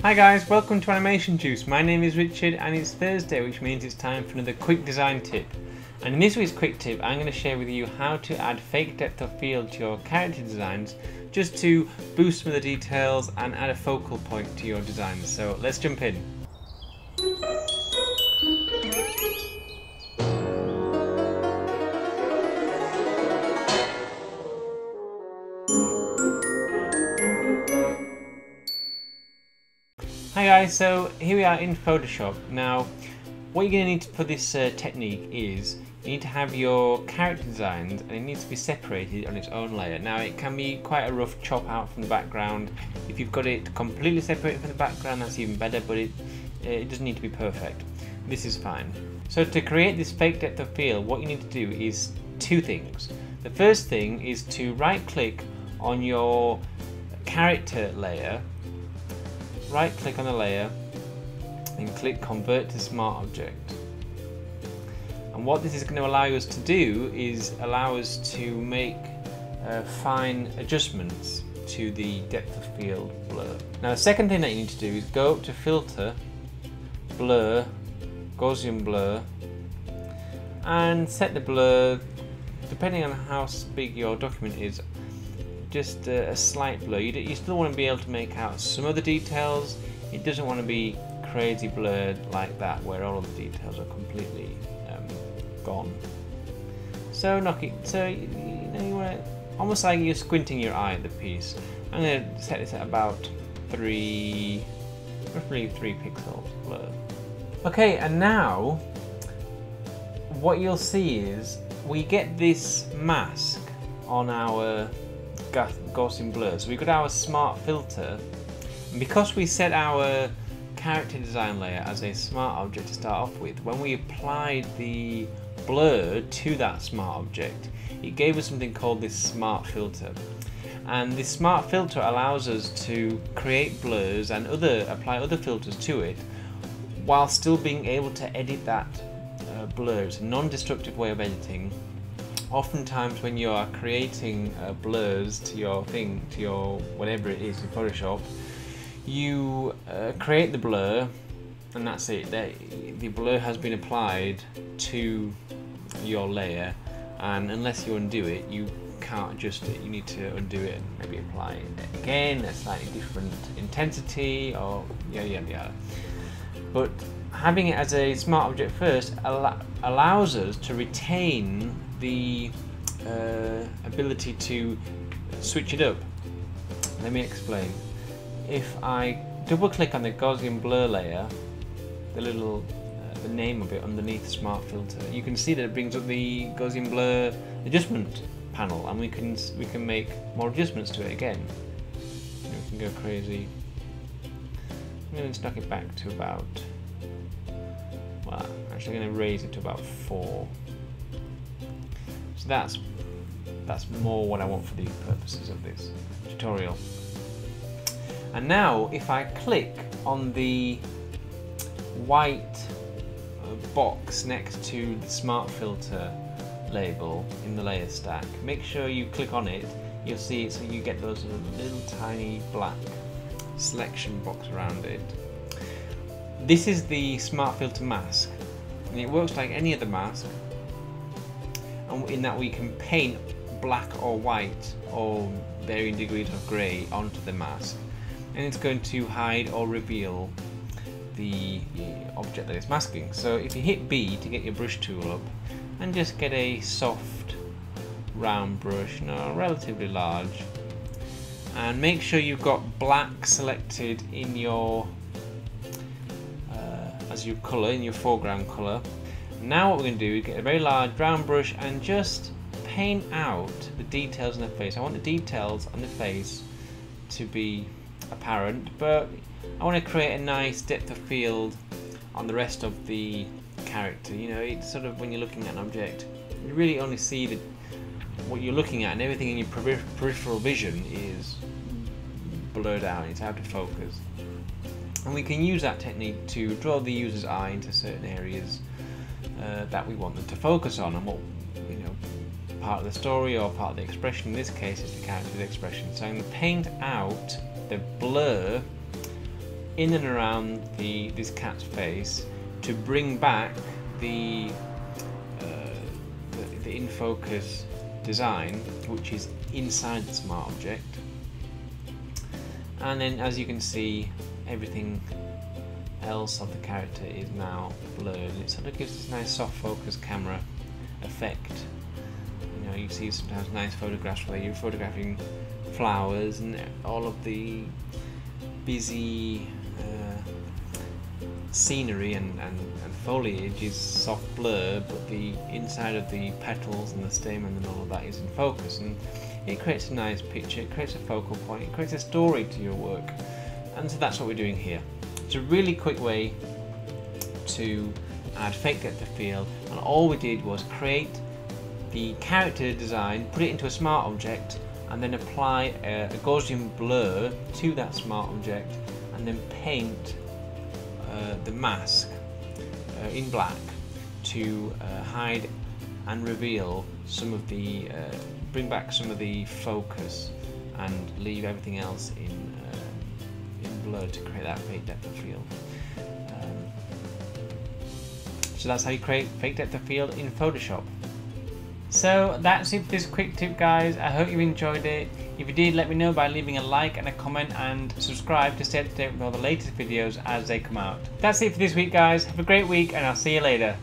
Hi guys, welcome to Animation Juice. My name is Richard and it's Thursday which means it's time for another quick design tip. And in this week's quick tip I'm going to share with you how to add fake depth of field to your character designs just to boost some of the details and add a focal point to your designs. So let's jump in. Hi guys, so here we are in Photoshop. Now, what you're going to need for this uh, technique is you need to have your character designs and it needs to be separated on its own layer. Now it can be quite a rough chop out from the background. If you've got it completely separated from the background that's even better but it, it doesn't need to be perfect. This is fine. So to create this fake depth of field what you need to do is two things. The first thing is to right click on your character layer right click on the layer and click convert to smart object and what this is going to allow us to do is allow us to make uh, fine adjustments to the depth of field blur. Now the second thing that you need to do is go up to filter, blur, Gaussian blur and set the blur depending on how big your document is just a, a slight blur. You, you, still want to be able to make out some of the details. It doesn't want to be crazy blurred like that where all of the details are completely um, gone. So knock it. So you, know you want to almost like you're squinting your eye at the piece. I'm going to set this at about three, roughly three pixels blur. Okay, and now what you'll see is we get this mask on our Gaussian blur. So we've got our smart filter, and because we set our character design layer as a smart object to start off with, when we applied the blur to that smart object, it gave us something called this smart filter. And this smart filter allows us to create blurs and other apply other filters to it while still being able to edit that uh, blur. It's a non-destructive way of editing oftentimes when you are creating uh, blurs to your thing, to your whatever it is in Photoshop, you uh, create the blur and that's it. The blur has been applied to your layer and unless you undo it, you can't adjust it. You need to undo it and maybe apply it again, a slightly different intensity or yeah, yeah, yeah. But having it as a smart object first al allows us to retain the uh, ability to switch it up. Let me explain. If I double click on the Gaussian blur layer, the little uh, the name of it underneath smart filter, you can see that it brings up the Gaussian blur adjustment panel and we can we can make more adjustments to it again. We can go crazy. I'm going to knock it back to about well, I'm actually going to raise it to about 4 so that's that's more what I want for the purposes of this tutorial. And now if I click on the white uh, box next to the smart filter label in the layer stack, make sure you click on it, you'll see it so you get those little tiny black selection box around it. This is the smart filter mask and it works like any other mask and in that we can paint black or white or varying degrees of grey onto the mask and it's going to hide or reveal the object that it's masking. So if you hit B to get your brush tool up and just get a soft round brush, no, relatively large and make sure you've got black selected in your uh, as your colour, in your foreground colour now what we're going to do is get a very large brown brush and just paint out the details on the face. I want the details on the face to be apparent, but I want to create a nice depth of field on the rest of the character. You know, it's sort of when you're looking at an object, you really only see the, what you're looking at and everything in your peripheral vision is blurred out, it's out of focus. And we can use that technique to draw the user's eye into certain areas uh, that we want them to focus on and what you know part of the story or part of the expression in this case is the character's expression so I'm going to paint out the blur in and around the this cat's face to bring back the, uh, the, the in focus design, which is inside the smart object. And then, as you can see, everything else of the character is now blurred. It sort of gives this nice soft focus camera effect. You know, you see sometimes nice photographs where you're photographing flowers and all of the busy uh, scenery and, and, and, foliage is soft blur, but the inside of the petals and the stamen and all of that is in focus. And it creates a nice picture, it creates a focal point, it creates a story to your work. And so that's what we're doing here. It's a really quick way to add fake depth of field and all we did was create the character design, put it into a smart object and then apply a, a Gaussian blur to that smart object and then paint uh, the mask uh, in black to uh, hide and reveal some of the, uh, bring back some of the focus and leave everything else in, uh, in blur to create that fake depth of field. Um, so that's how you create fake depth of field in Photoshop. So that's it for this quick tip guys, I hope you enjoyed it. If you did, let me know by leaving a like and a comment and subscribe to stay up to date with all the latest videos as they come out. That's it for this week guys, have a great week and I'll see you later.